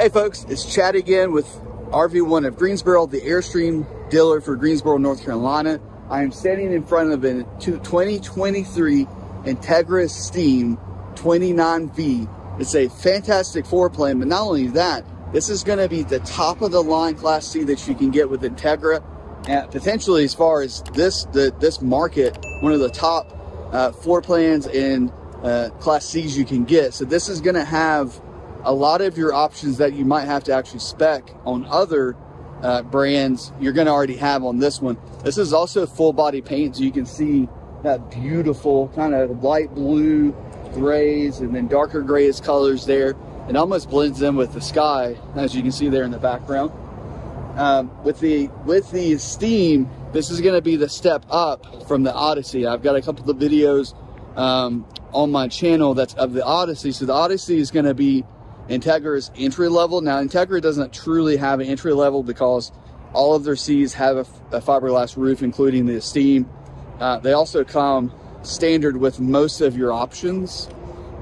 Hey folks, it's Chad again with RV1 of Greensboro, the Airstream dealer for Greensboro, North Carolina. I am standing in front of a 2023 Entegra Esteem 29V. It's a fantastic floor plan, but not only that, this is gonna be the top of the line Class C that you can get with Entegra. And potentially as far as this, the, this market, one of the top uh, floor plans in uh, Class Cs you can get. So this is gonna have a lot of your options that you might have to actually spec on other uh, brands you're going to already have on this one. This is also full body paint, so you can see that beautiful kind of light blue grays and then darker grayish colors there. It almost blends in with the sky, as you can see there in the background. Um, with the with the Esteem, this is going to be the step up from the Odyssey. I've got a couple of videos um, on my channel that's of the Odyssey. So the Odyssey is going to be Entegra's entry level. Now, Entegra doesn't truly have an entry level because all of their Cs have a, a fiberglass roof, including the Esteem. Uh, they also come standard with most of your options,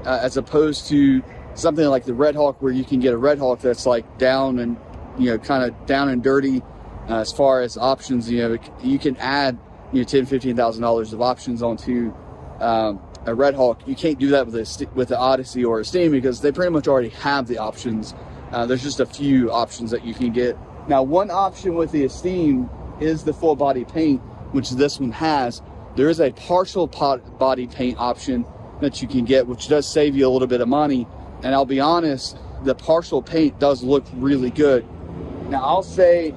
uh, as opposed to something like the Red Hawk, where you can get a Red Hawk that's like down and, you know, kind of down and dirty uh, as far as options. You know, you can add, you know, ten, fifteen thousand dollars of options onto um, a Red Hawk, you can't do that with a, with the Odyssey or Esteem because they pretty much already have the options. Uh, there's just a few options that you can get. Now, one option with the Esteem is the full body paint, which this one has. There is a partial body paint option that you can get, which does save you a little bit of money. And I'll be honest, the partial paint does look really good. Now, I'll say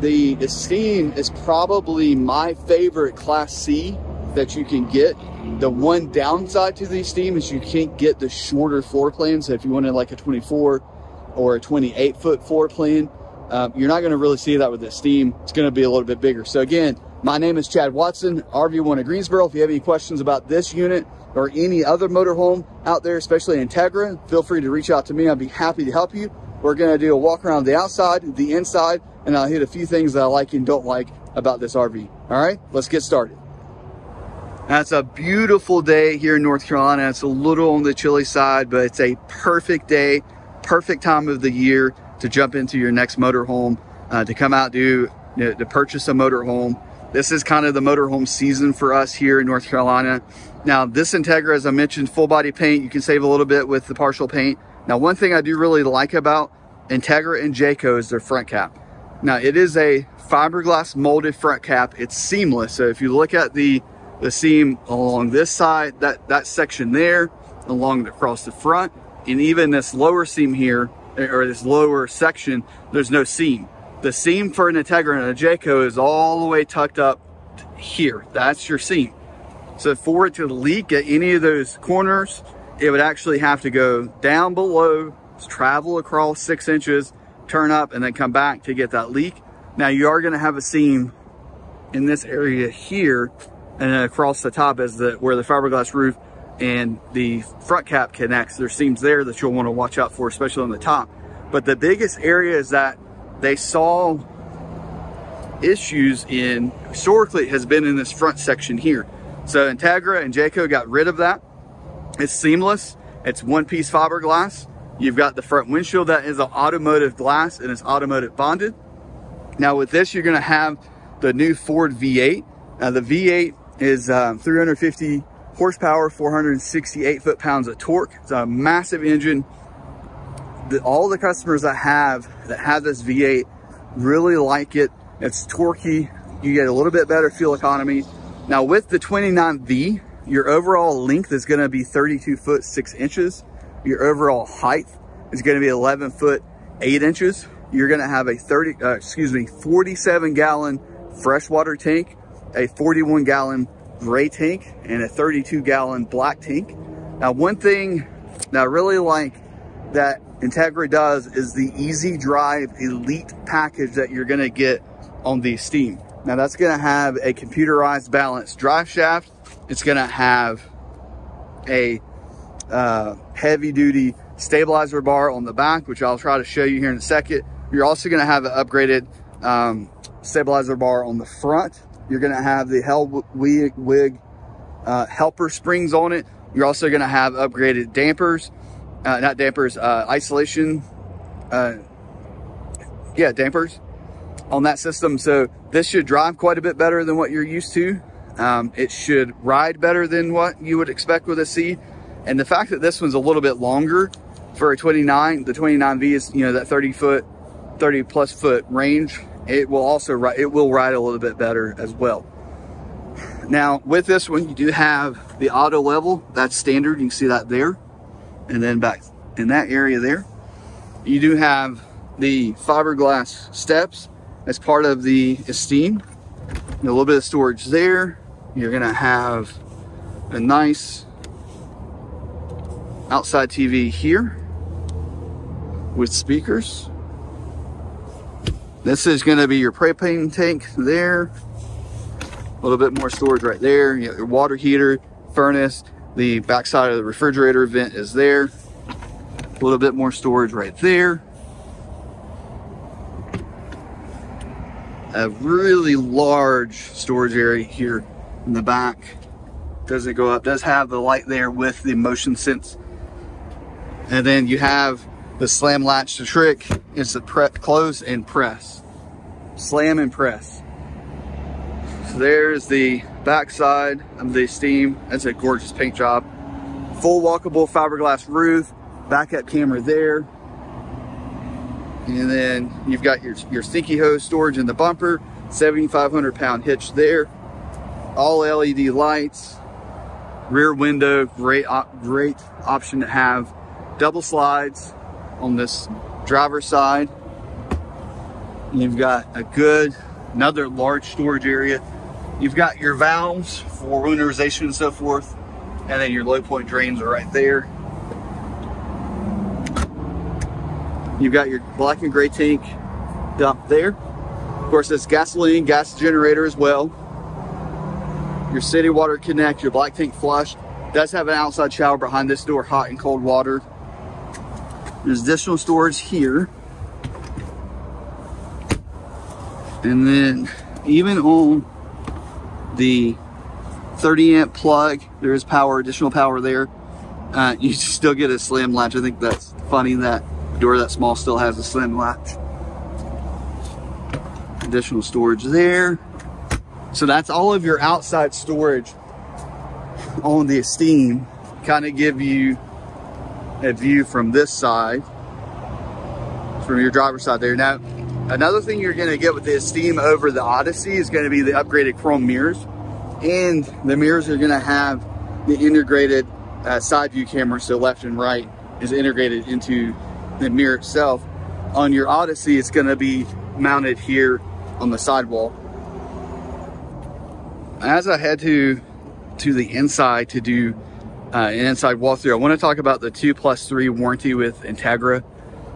the Esteem is probably my favorite Class C that you can get the one downside to the Esteem is you can't get the shorter floor plans. So if you wanted like a 24 or a 28 foot floor plan, um, you're not going to really see that with the Esteem. It's going to be a little bit bigger. So again, my name is Chad Watson, RV1 of Greensboro. If you have any questions about this unit or any other motorhome out there, especially Entegra, feel free to reach out to me. I'd be happy to help you. We're going to do a walk around the outside, the inside, and I'll hit a few things that I like and don't like about this RV. All right, let's get started. Now, it's a beautiful day here in North Carolina. It's a little on the chilly side, but it's a perfect day, perfect time of the year to jump into your next motorhome, uh, to come out to, you know, to purchase a motorhome. This is kind of the motorhome season for us here in North Carolina. Now, this Entegra, as I mentioned, full body paint, you can save a little bit with the partial paint. Now, one thing I do really like about Entegra and Jayco is their front cap. Now, it is a fiberglass molded front cap. It's seamless. So if you look at the the seam along this side, that, that section there, along the, across the front, and even this lower seam here, or this lower section, there's no seam. The seam for an Entegra and a Jayco is all the way tucked up here. That's your seam. So for it to leak at any of those corners, it would actually have to go down below, travel across six inches, turn up, and then come back to get that leak. Now you are gonna have a seam in this area here and then across the top is the where the fiberglass roof and the front cap connects. There's seams there that you'll want to watch out for, especially on the top. But the biggest area is that they saw issues in, historically has been in this front section here. So Entegra and Jayco got rid of that. It's seamless. It's one piece fiberglass. You've got the front windshield that is an automotive glass and it's automotive bonded. Now with this, you're gonna have the new Ford V8. Now the V8 is um, 350 horsepower, 468 foot-pounds of torque. It's a massive engine. The, all the customers that have that have this V8 really like it. It's torquey. You get a little bit better fuel economy. Now with the 29V, your overall length is gonna be 32 foot 6 inches. Your overall height is gonna be 11 foot 8 inches. You're gonna have a 30, uh, excuse me, 47 gallon freshwater tank a 41 gallon gray tank and a 32 gallon black tank. Now, one thing that I really like that Entegra does is the Easy Drive Elite package that you're gonna get on the Esteem. Now that's gonna have a computerized balanced drive shaft. It's gonna have a uh, heavy duty stabilizer bar on the back, which I'll try to show you here in a second. You're also gonna have an upgraded um, stabilizer bar on the front you're gonna have the Hellwig uh, helper springs on it. You're also gonna have upgraded dampers, uh, not dampers, uh, isolation uh, yeah, dampers on that system. So this should drive quite a bit better than what you're used to. Um, it should ride better than what you would expect with a C. And the fact that this one's a little bit longer for a 29, the 29V is, you know, that 30 foot, 30 plus foot range, it will also ride, it will ride a little bit better as well. Now with this one, you do have the auto level, that's standard, you can see that there. And then back in that area there, you do have the fiberglass steps as part of the Esteem. a little bit of storage there. You're gonna have a nice outside TV here with speakers. This is gonna be your propane tank there. A little bit more storage right there. You your water heater, furnace, the backside of the refrigerator vent is there. A little bit more storage right there. A really large storage area here in the back. Doesn't go up, does have the light there with the motion sense. And then you have the slam latch. The trick is to prep, close and press. Slam and press. So there's the back side of the Esteem. That's a gorgeous paint job. Full walkable fiberglass roof, backup camera there. And then you've got your, your stinky hose storage in the bumper, 7,500 pound hitch there all LED lights, rear window, great, op great option to have. Double slides on this driver's side. You've got a good, another large storage area. You've got your valves for winterization and so forth. And then your low point drains are right there. You've got your black and gray tank dump there. Of course, it's gasoline, gas generator as well your city water connect, your black tank flush. Does have an outside shower behind this door, hot and cold water. There's additional storage here. And then even on the 30 amp plug, there is power, additional power there. Uh, you still get a slim latch. I think that's funny that door that small still has a slim latch. Additional storage there. So that's all of your outside storage on the Esteem. Kind of give you a view from this side, from your driver's side there. Now, another thing you're gonna get with the Esteem over the Odyssey is gonna be the upgraded chrome mirrors. And the mirrors are gonna have the integrated uh, side view camera, so left and right is integrated into the mirror itself. On your Odyssey, it's gonna be mounted here on the sidewall as I head to to the inside to do uh, an inside walkthrough, I want to talk about the two plus three warranty with Entegra.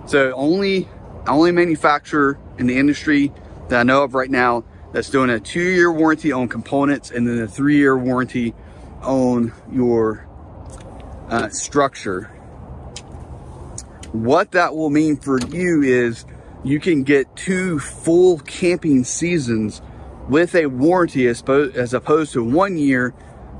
So only only manufacturer in the industry that I know of right now that's doing a two-year warranty on components and then a three-year warranty on your uh, structure. What that will mean for you is you can get two full camping seasons with a warranty as, as opposed to one year,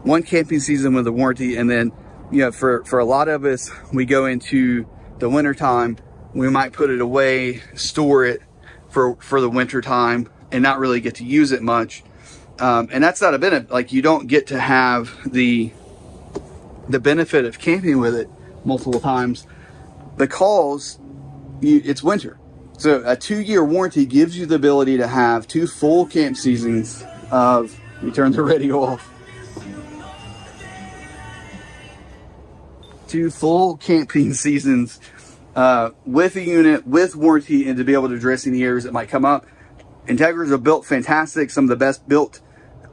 one camping season with a warranty. And then, you know, for, for a lot of us, we go into the winter time, we might put it away, store it for, for the winter time and not really get to use it much. Um, and that's not a benefit. Like you don't get to have the, the benefit of camping with it multiple times because you, it's winter. So a two-year warranty gives you the ability to have two full camp seasons of, me turn the radio off, two full camping seasons uh, with a unit, with warranty, and to be able to address any errors that might come up. Entegras are built fantastic, some of the best built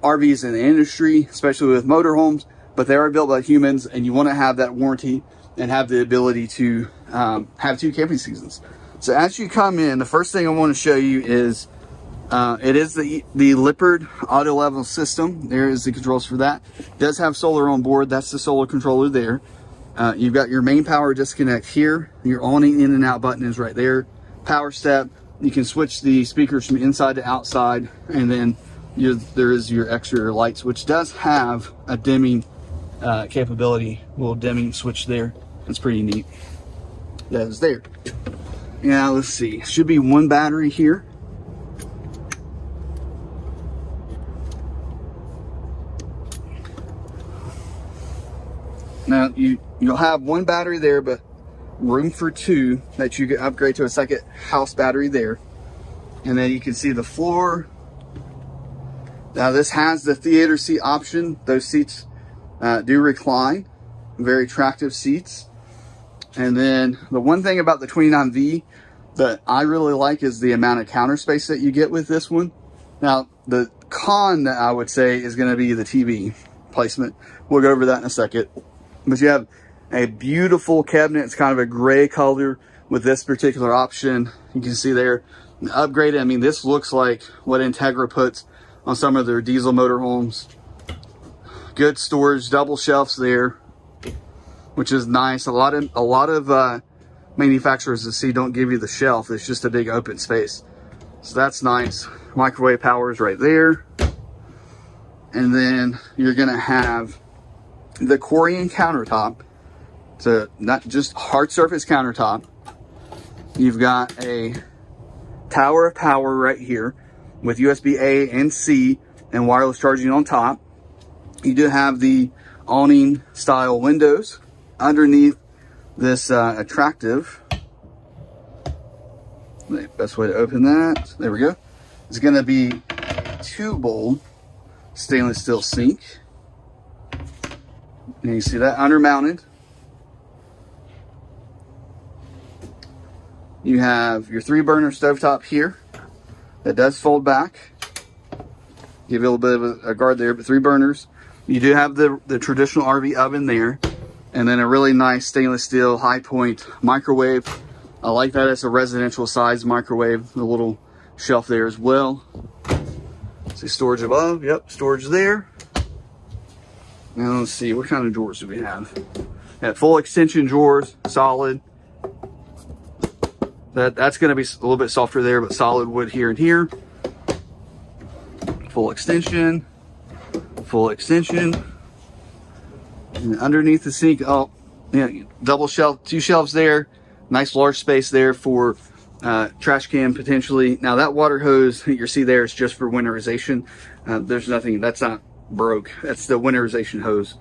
RVs in the industry, especially with motorhomes, but they are built by humans, and you want to have that warranty and have the ability to um, have two camping seasons. So as you come in, the first thing I want to show you is uh, it is the, the Lippert auto level system. There is the controls for that. It does have solar on board. That's the solar controller there. Uh, you've got your main power disconnect here. Your on in and out button is right there. Power step. You can switch the speakers from inside to outside. And then you, there is your exterior lights, which does have a dimming uh, capability. Little dimming switch there. That's pretty neat. That is there. Yeah, let's see. Should be one battery here. Now you you'll have one battery there, but room for two that you can upgrade to a second house battery there. And then you can see the floor. Now this has the theater seat option. Those seats uh, do recline. Very attractive seats. And then the one thing about the 29V that I really like is the amount of counter space that you get with this one. Now, the con that I would say is going to be the TV placement. We'll go over that in a second. But you have a beautiful cabinet. It's kind of a gray color with this particular option. You can see there, upgraded. I mean, this looks like what Entegra puts on some of their diesel motorhomes. Good storage, double shelves there, which is nice. A lot of, a lot of, uh, manufacturers to see don't give you the shelf. It's just a big open space. So that's nice. Microwave power is right there. And then you're gonna have the Corian countertop. So not just hard surface countertop. You've got a tower of power right here with USB A and C and wireless charging on top. You do have the awning style windows underneath this uh, attractive. The best way to open that, there we go. It's gonna be two bowl stainless steel sink. And you see that undermounted. You have your three burner stovetop here that does fold back. Give you a little bit of a, guard there, but three burners. You do have the, the traditional RV oven there and then a really nice stainless steel high point microwave. I like that as a residential size microwave, the little shelf there as well. See storage above, yep, storage there. Now let's see, what kind of drawers do we have? Got full extension drawers, solid. That That's gonna be a little bit softer there, but solid wood here and here. Full extension, full extension. And underneath the sink, oh, yeah, double shelf, two shelves there. Nice large space there for uh, trash can potentially. Now that water hose you see there is just for winterization. Uh, there's nothing, that's not broke. That's the winterization hose.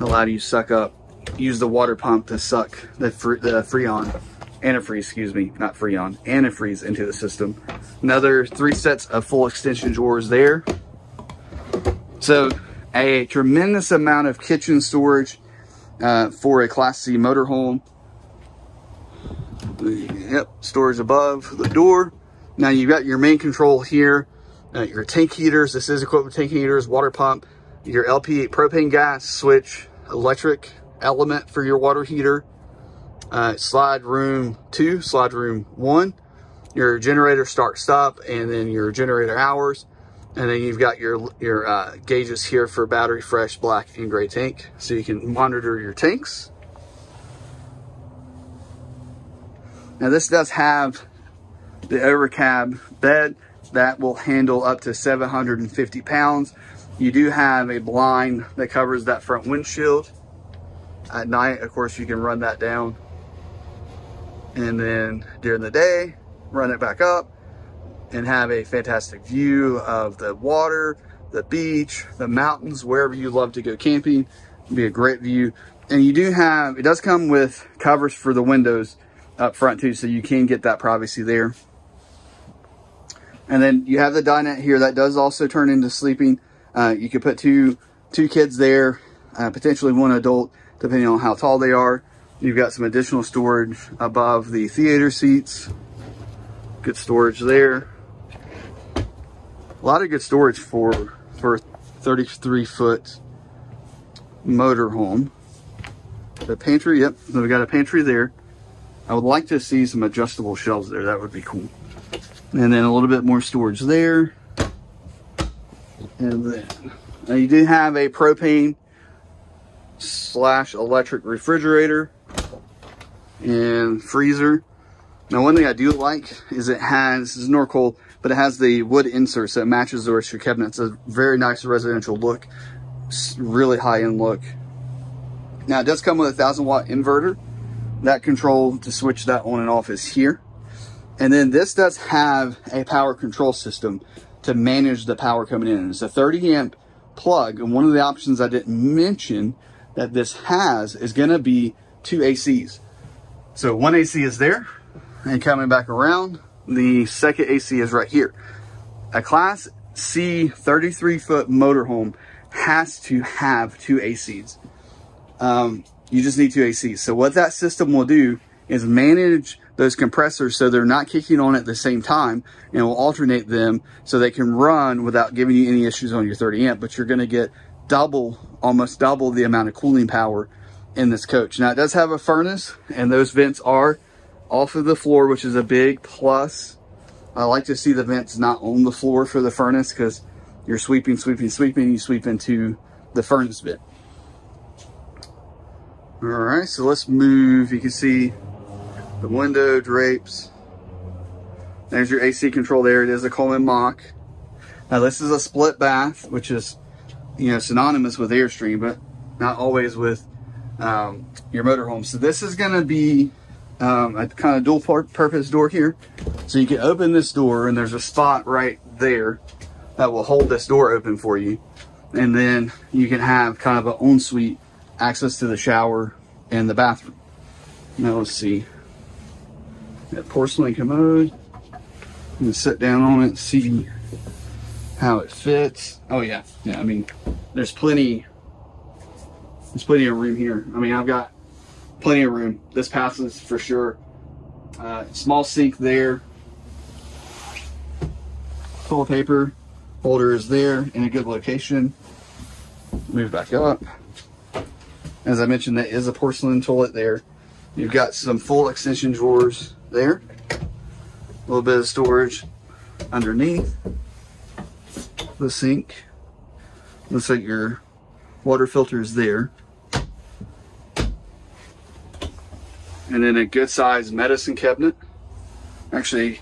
Allow you suck up, use the water pump to suck the, fre the Freon, antifreeze, excuse me, not Freon, antifreeze into the system. Another three sets of full extension drawers there. So a tremendous amount of kitchen storage uh, for a Class C motorhome. Yep, storage above the door. Now you've got your main control here, uh, your tank heaters. This is equipped with tank heaters, water pump, your LP propane gas switch, electric element for your water heater, uh, slide room two, slide room one, your generator start stop, and then your generator hours. And then you've got your, your uh, gauges here for battery, fresh, black, and gray tank. So you can monitor your tanks. Now this does have the overcab bed that will handle up to 750 pounds. You do have a blind that covers that front windshield. At night, of course, you can run that down. And then during the day, run it back up and have a fantastic view of the water, the beach, the mountains, wherever you love to go camping. It'll be a great view. And you do have, it does come with covers for the windows up front too, so you can get that privacy there. And then you have the dinette here that does also turn into sleeping. Uh, you could put two two kids there, uh, potentially one adult, depending on how tall they are. You've got some additional storage above the theater seats. Good storage there a lot of good storage for for 33 foot motor home. The pantry, yep, we got a pantry there. I would like to see some adjustable shelves there. That would be cool. And then a little bit more storage there. And then now you do have a propane slash electric refrigerator and freezer. Now one thing I do like is it has, this is Norcold, but it has the wood insert so it matches the rest of your cabinet. It's a very nice residential look, really high-end look. Now it does come with a 1000 watt inverter. That control to switch that on and off is here. And then this does have a power control system to manage the power coming in. It's a 30 amp plug. And one of the options I didn't mention that this has is gonna be two ACs. So one AC is there and coming back around, the second AC is right here. A class C 33 foot motorhome has to have two ACs. Um, you just need two ACs. So what that system will do is manage those compressors so they're not kicking on at the same time and will alternate them so they can run without giving you any issues on your 30 amp, but you're gonna get double, almost double the amount of cooling power in this coach. Now it does have a furnace and those vents are off of the floor, which is a big plus. I like to see the vents not on the floor for the furnace because you're sweeping, sweeping, sweeping, you sweep into the furnace vent. All right, so let's move. You can see the window drapes. There's your AC control there. It is a Coleman Mach. Now this is a split bath, which is, you know, synonymous with Airstream, but not always with um, your motorhome. So this is gonna be um, a kind of dual purpose door here. So you can open this door and there's a spot right there that will hold this door open for you. And then you can have kind of an ensuite access to the shower and the bathroom. Now let's see. That porcelain commode. You can sit down on it, see how it fits. Oh yeah, yeah. I mean, there's plenty. There's plenty of room here. I mean, I've got plenty of room. This passes for sure. Uh, small sink there. Full paper holder is there in a good location. Move back up. As I mentioned, that is a porcelain toilet there. You've got some full extension drawers there. A little bit of storage underneath the sink. Looks like your water filter is there. And then a good sized medicine cabinet. Actually,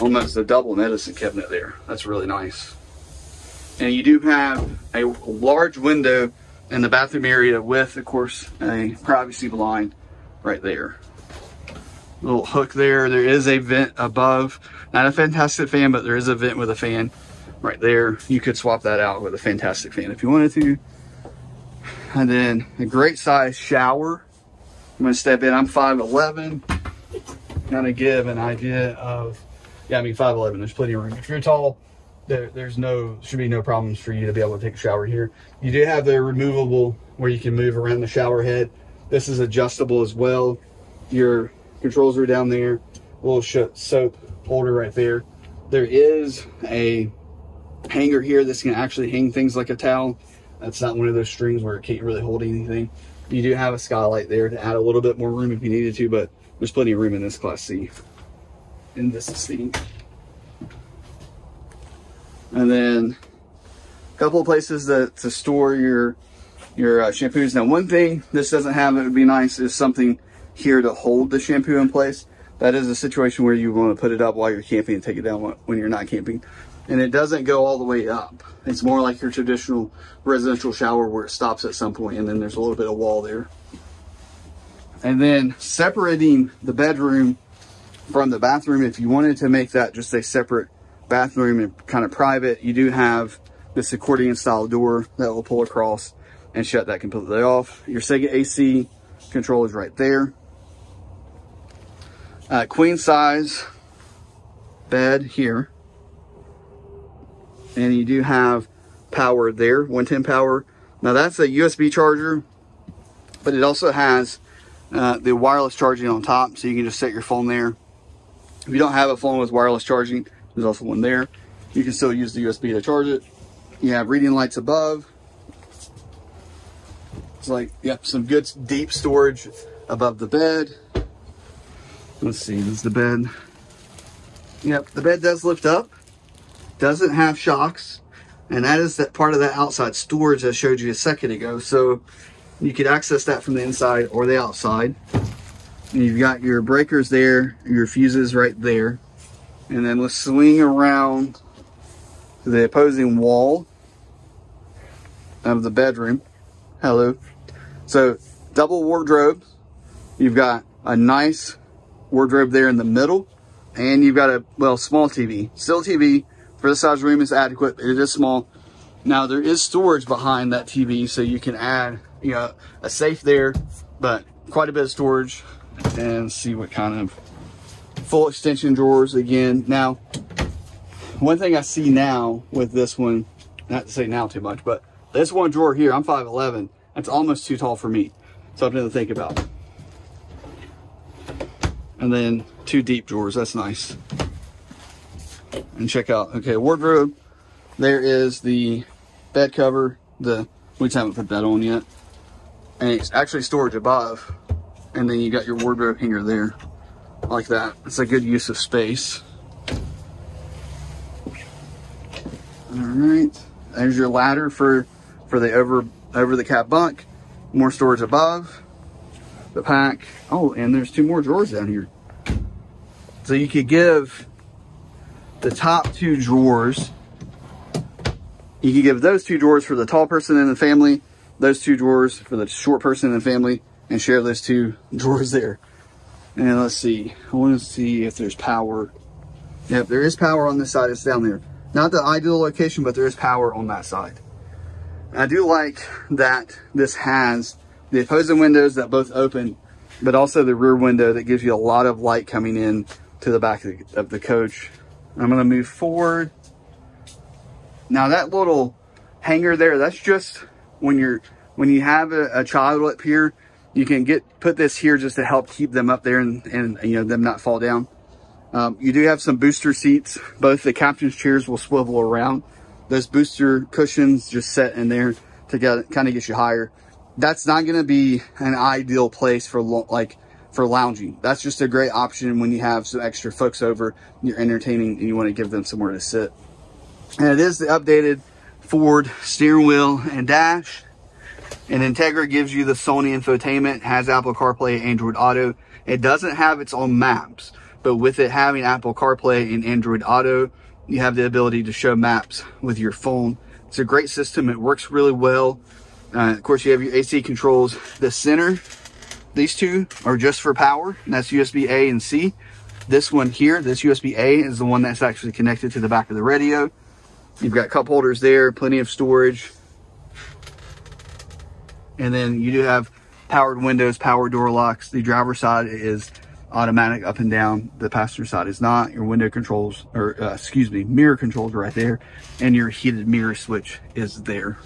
almost a double medicine cabinet there. That's really nice. And you do have a large window in the bathroom area with, of course, a privacy blind right there. Little hook there. There is a vent above. Not a fantastic fan, but there is a vent with a fan right there. You could swap that out with a fantastic fan if you wanted to. And then a great size shower I'm gonna step in. I'm 5'11", kind of give an idea of, yeah, I mean 5'11", there's plenty of room. If you're tall, there, there's no, should be no problems for you to be able to take a shower here. You do have the removable where you can move around the shower head. This is adjustable as well. Your controls are down there. Little soap holder right there. There is a hanger here that's gonna actually hang things like a towel. That's not one of those strings where it can't really hold anything. You do have a skylight there to add a little bit more room if you needed to, but there's plenty of room in this Class C, in this seating. And then a couple of places that, to store your your uh, shampoos. Now, one thing this doesn't have that would be nice is something here to hold the shampoo in place. That is a situation where you want to put it up while you're camping and take it down when you're not camping and it doesn't go all the way up. It's more like your traditional residential shower where it stops at some point and then there's a little bit of wall there. And then separating the bedroom from the bathroom, if you wanted to make that just a separate bathroom and kind of private, you do have this accordion style door that will pull across and shut that completely off. Your Sega AC control is right there. Uh, queen size bed here and you do have power there 110 power. Now that's a usb charger but it also has uh, the wireless charging on top so you can just set your phone there. If you don't have a phone with wireless charging there's also one there. You can still use the usb to charge it. You have reading lights above. It's like yep some good deep storage above the bed. Let's see this is the bed. Yep the bed does lift up doesn't have shocks and that is that part of that outside storage I showed you a second ago. So you could access that from the inside or the outside. And you've got your breakers there your fuses right there. And then let's swing around to the opposing wall of the bedroom. Hello. So double wardrobe. You've got a nice wardrobe there in the middle And you've got a, well, small TV. Still TV for the size room is adequate. It is small. Now there is storage behind that TV, so you can add, you know, a safe there, but quite a bit of storage and see what kind of full extension drawers again. Now, one thing I see now with this one, not to say now too much, but this one drawer here, I'm 5'11", that's almost too tall for me. Something to think about. And then two deep drawers, that's nice. And check out, okay, wardrobe. There is the bed cover. The we just haven't put that on yet. And it's actually storage above. And then you got your wardrobe hanger there. Like that. It's a good use of space. Alright. There's your ladder for for the over over the cap bunk. More storage above the pack. Oh, and there's two more drawers down here. So you could give the top two drawers, you could give those two drawers for the tall person in the family, those two drawers for the short person in the family, and share those two drawers there. And let's see, I want to see if there's power. Yep, there is power on this side, it's down there. Not the ideal location, but there is power on that side. I do like that this has the opposing windows that both open, but also the rear window that gives you a lot of light coming in to the back of the, of the coach. I'm gonna move forward. Now that little hanger there, that's just when you're, when you have a, a child up here, you can get, put this here just to help keep them up there and, and you know, them not fall down. Um, you do have some booster seats. Both the captain's chairs will swivel around. Those booster cushions just set in there to get, kind of get you higher. That's not going to be an ideal place for like for lounging. That's just a great option when you have some extra folks over, you're entertaining and you want to give them somewhere to sit. And it is the updated Ford steering wheel and dash. And Entegra gives you the Sony infotainment, has Apple CarPlay, Android Auto. It doesn't have its own maps, but with it having Apple CarPlay and Android Auto, you have the ability to show maps with your phone. It's a great system. It works really well. Uh, of course, you have your AC controls. The center, these two are just for power. And that's USB A and C. This one here, this USB A is the one that's actually connected to the back of the radio. You've got cup holders there, plenty of storage. And then you do have powered windows, power door locks. The driver side is automatic up and down. The passenger side is not. Your window controls, or uh, excuse me, mirror controls right there. And your heated mirror switch is there.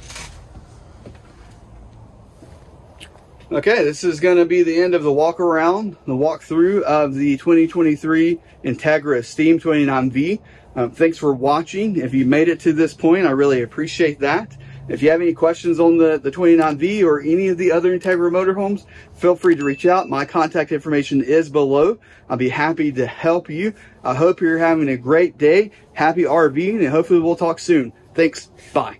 Okay, this is going to be the end of the walk around, the walkthrough of the 2023 Entegra Esteem 29V. Um, thanks for watching. If you made it to this point, I really appreciate that. If you have any questions on the, the 29V or any of the other Entegra motorhomes, feel free to reach out. My contact information is below. I'll be happy to help you. I hope you're having a great day. Happy RVing and hopefully we'll talk soon. Thanks. Bye.